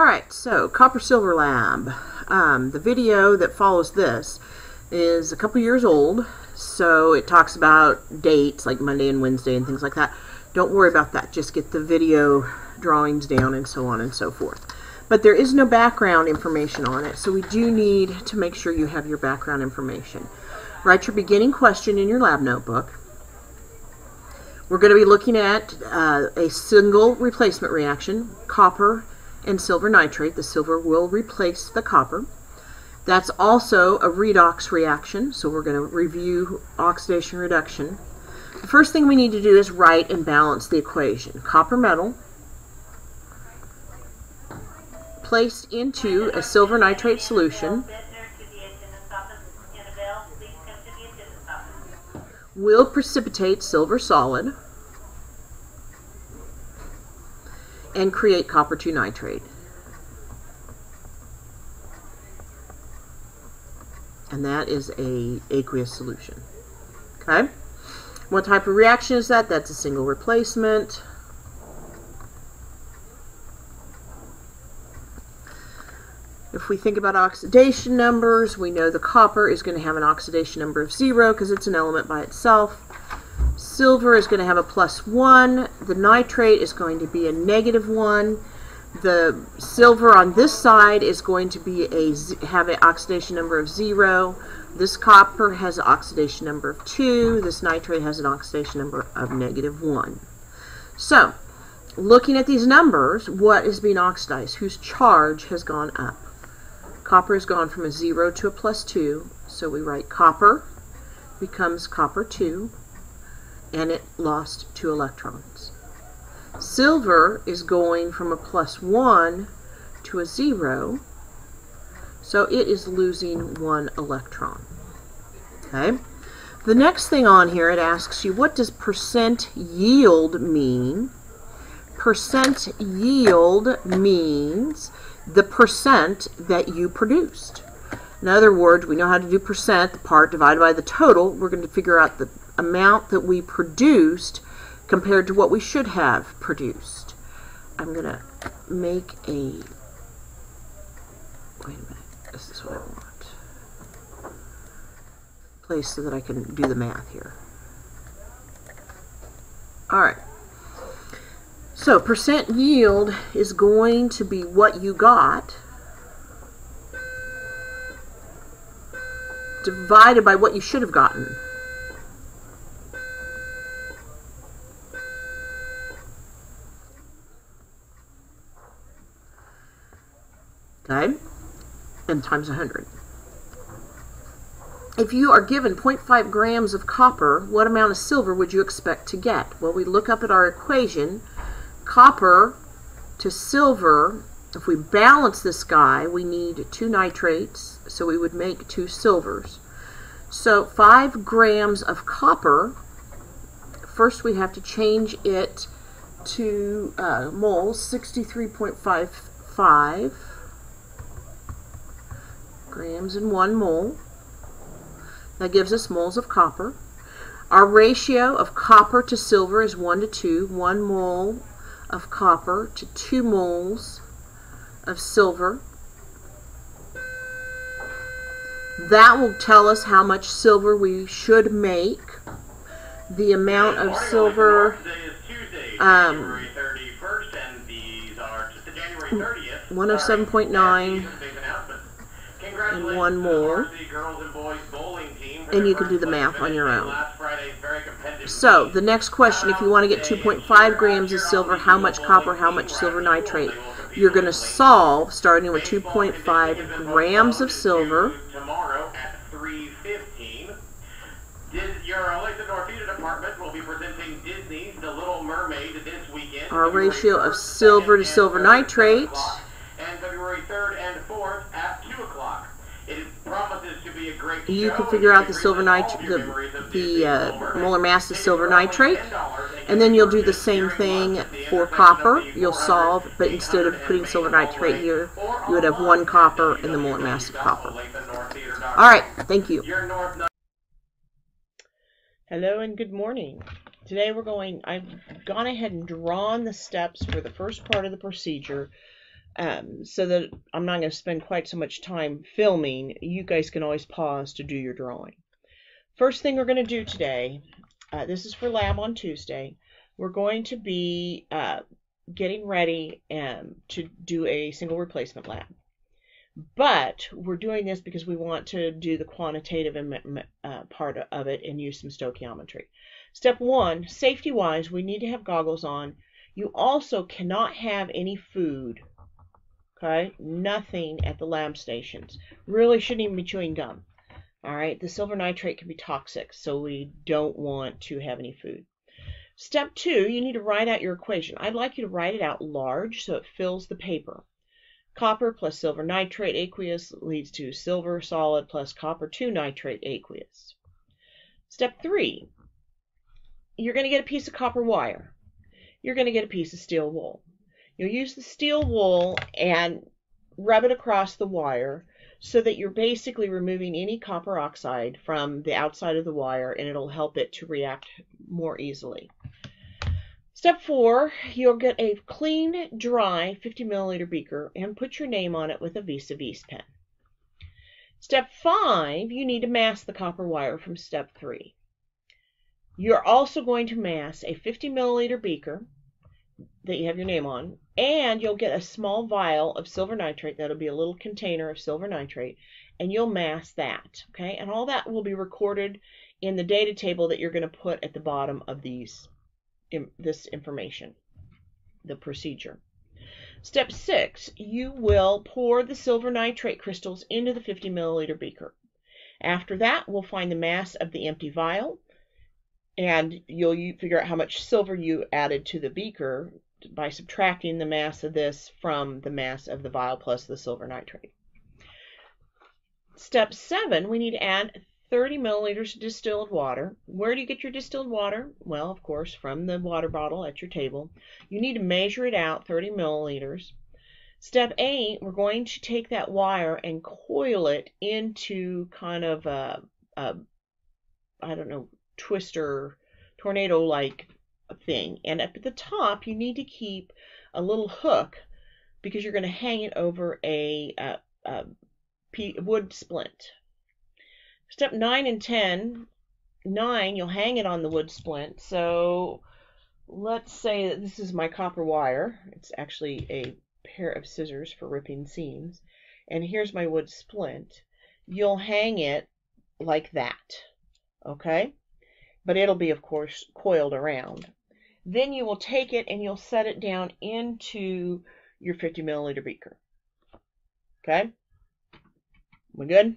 Alright, so Copper Silver Lab. Um, the video that follows this is a couple years old, so it talks about dates like Monday and Wednesday and things like that. Don't worry about that, just get the video drawings down and so on and so forth. But there is no background information on it, so we do need to make sure you have your background information. Write your beginning question in your lab notebook. We're going to be looking at uh, a single replacement reaction, copper and silver nitrate. The silver will replace the copper. That's also a redox reaction, so we're going to review oxidation reduction. The first thing we need to do is write and balance the equation. Copper metal placed into a silver nitrate solution will precipitate silver solid and create copper 2 nitrate. And that is a aqueous solution. Okay? What type of reaction is that? That's a single replacement. If we think about oxidation numbers, we know the copper is going to have an oxidation number of 0 because it's an element by itself. Silver is going to have a plus 1. The nitrate is going to be a negative 1. The silver on this side is going to be a have an oxidation number of 0. This copper has an oxidation number of 2. This nitrate has an oxidation number of negative 1. So, looking at these numbers, what is being oxidized? Whose charge has gone up? Copper has gone from a 0 to a plus 2, so we write copper becomes copper 2, and it lost 2 electrons. Silver is going from a plus 1 to a 0, so it is losing 1 electron. Okay. The next thing on here, it asks you, what does percent yield mean? Percent yield means the percent that you produced. In other words, we know how to do percent, the part divided by the total. We're going to figure out the amount that we produced compared to what we should have produced. I'm going to make a, wait a minute, this is what I want. Place so that I can do the math here. All right. So percent yield is going to be what you got divided by what you should have gotten. Okay? And times 100. If you are given 0.5 grams of copper, what amount of silver would you expect to get? Well, we look up at our equation copper to silver, if we balance this guy, we need two nitrates, so we would make two silvers. So 5 grams of copper, first we have to change it to uh, moles, 63.55 grams in 1 mole. That gives us moles of copper. Our ratio of copper to silver is 1 to 2, 1 mole of copper to 2 moles of silver. That will tell us how much silver we should make. The amount of silver um, 107.9 and 1 mole. And you can do the math on your own. So, the next question, if you want to get 2.5 grams of silver, how much copper, how much silver nitrate? You're going to solve starting with 2.5 grams of silver. At 3.15. Your elected department will be presenting Disney's The Little Mermaid this weekend. Our ratio of silver to silver nitrate. And February 3rd and 4th at 2 o'clock. You can figure out the silver nitrate, the, the uh, molar mass of silver nitrate, and then you'll do the same thing for copper. You'll solve, but instead of putting silver nitrate here, you would have one copper and the molar mass of copper. All right, thank you. Hello and good morning. Today we're going, I've gone ahead and drawn the steps for the first part of the procedure um, so that I'm not going to spend quite so much time filming, you guys can always pause to do your drawing. First thing we're going to do today, uh, this is for lab on Tuesday, we're going to be uh, getting ready um, to do a single replacement lab. But we're doing this because we want to do the quantitative uh, part of it and use some stoichiometry. Step one, safety wise, we need to have goggles on. You also cannot have any food Okay, nothing at the lab stations. Really shouldn't even be chewing gum. All right, the silver nitrate can be toxic, so we don't want to have any food. Step two, you need to write out your equation. I'd like you to write it out large so it fills the paper. Copper plus silver nitrate aqueous leads to silver solid plus copper 2 nitrate aqueous. Step three, you're going to get a piece of copper wire. You're going to get a piece of steel wool. You'll use the steel wool and rub it across the wire so that you're basically removing any copper oxide from the outside of the wire and it'll help it to react more easily. Step four, you'll get a clean, dry 50 milliliter beaker and put your name on it with a Vis-à-Vis pen. Step five, you need to mask the copper wire from step three. You're also going to mask a 50 milliliter beaker that you have your name on, and you'll get a small vial of silver nitrate. That'll be a little container of silver nitrate, and you'll mass that. Okay, and all that will be recorded in the data table that you're going to put at the bottom of these in, this information, the procedure. Step six, you will pour the silver nitrate crystals into the 50 milliliter beaker. After that, we'll find the mass of the empty vial and you'll figure out how much silver you added to the beaker by subtracting the mass of this from the mass of the vial plus the silver nitrate. Step 7, we need to add 30 milliliters of distilled water. Where do you get your distilled water? Well, of course, from the water bottle at your table. You need to measure it out, 30 milliliters. Step 8, we're going to take that wire and coil it into kind of a, a I don't know, twister, tornado like thing. And up at the top, you need to keep a little hook because you're going to hang it over a, a, a wood splint. Step 9 and 10. 9, you'll hang it on the wood splint. So let's say that this is my copper wire. It's actually a pair of scissors for ripping seams. And here's my wood splint. You'll hang it like that. Okay? But it'll be, of course, coiled around. Then you will take it and you'll set it down into your 50 milliliter beaker. Okay? We good?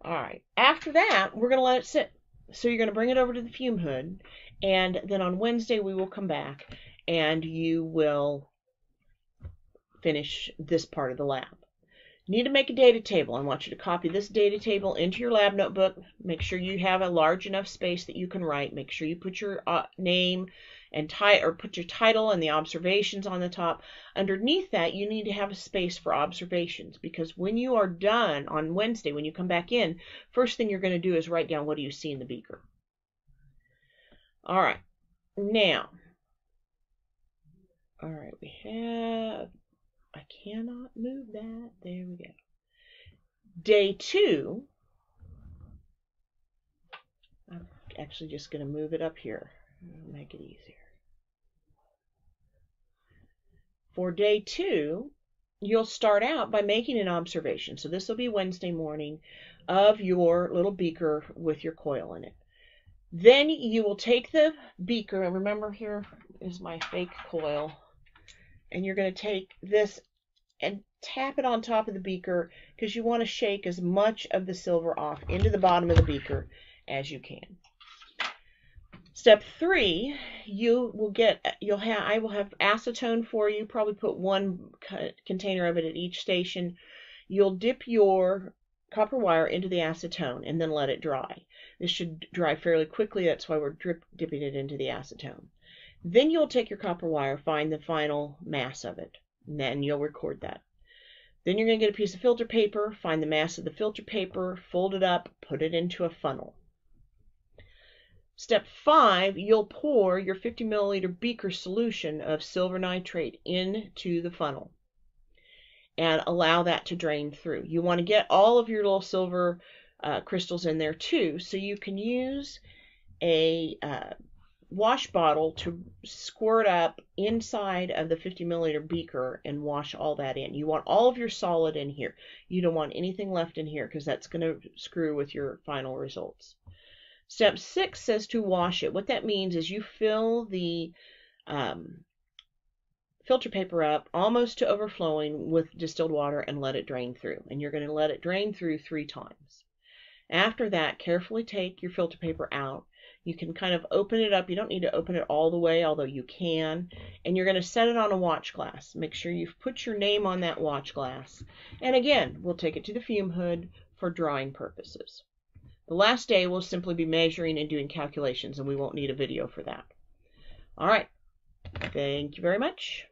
All right. After that, we're going to let it sit. So you're going to bring it over to the fume hood, and then on Wednesday we will come back and you will finish this part of the lab. Need to make a data table. I want you to copy this data table into your lab notebook. Make sure you have a large enough space that you can write. Make sure you put your uh, name and type or put your title and the observations on the top. Underneath that, you need to have a space for observations because when you are done on Wednesday, when you come back in, first thing you're going to do is write down what do you see in the beaker. All right. Now, all right, we have I cannot move that. There we go. Day two, I'm actually just going to move it up here. Make it easier. For day two, you'll start out by making an observation. So this will be Wednesday morning of your little beaker with your coil in it. Then you will take the beaker, and remember here is my fake coil and you're going to take this and tap it on top of the beaker because you want to shake as much of the silver off into the bottom of the beaker as you can. Step three, you will get, you'll have, I will have acetone for you, probably put one container of it at each station. You'll dip your copper wire into the acetone and then let it dry. This should dry fairly quickly, that's why we're drip, dipping it into the acetone. Then you'll take your copper wire, find the final mass of it, and then you'll record that. Then you're going to get a piece of filter paper, find the mass of the filter paper, fold it up, put it into a funnel. Step five, you'll pour your 50 milliliter beaker solution of silver nitrate into the funnel and allow that to drain through. You want to get all of your little silver uh, crystals in there too, so you can use a uh, wash bottle to squirt up inside of the 50 milliliter beaker and wash all that in. You want all of your solid in here. You don't want anything left in here because that's going to screw with your final results. Step six says to wash it. What that means is you fill the um, filter paper up almost to overflowing with distilled water and let it drain through. And you're going to let it drain through three times. After that, carefully take your filter paper out you can kind of open it up. You don't need to open it all the way, although you can. And you're going to set it on a watch glass. Make sure you've put your name on that watch glass. And again, we'll take it to the fume hood for drawing purposes. The last day we'll simply be measuring and doing calculations, and we won't need a video for that. All right. Thank you very much.